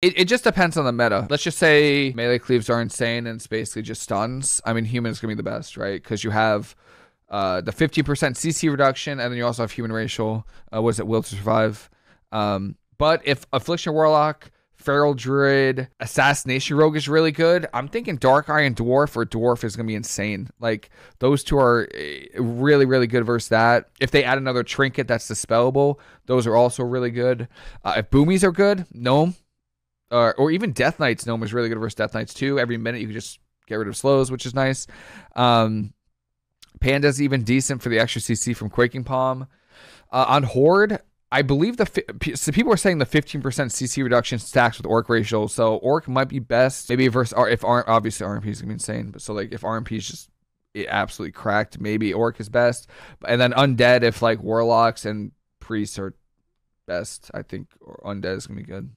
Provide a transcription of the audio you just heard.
It, it just depends on the meta. Let's just say melee cleaves are insane and it's basically just stuns. I mean, human's gonna be the best, right? Because you have uh, the 15% CC reduction, and then you also have human racial. Uh, what is it? Will to survive. Um, but if Affliction Warlock, Feral Druid, Assassination Rogue is really good, I'm thinking Dark Iron Dwarf or Dwarf is gonna be insane. Like those two are eh, really, really good versus that. If they add another trinket that's dispellable, those are also really good. Uh, if Boomies are good, Gnome or, or even Death Knights Gnome is really good versus Death Knights too. Every minute you can just get rid of slows, which is nice. Um, Panda's even decent for the extra CC from Quaking Palm. Uh, on Horde, I believe the fi- so people are saying the 15% CC reduction stacks with Orc racial, so Orc might be best. Maybe versus R if R obviously RMP is gonna be insane, but so like if RMP is just absolutely cracked, maybe Orc is best, and then Undead if like Warlocks and Priests are best. I think Undead is gonna be good.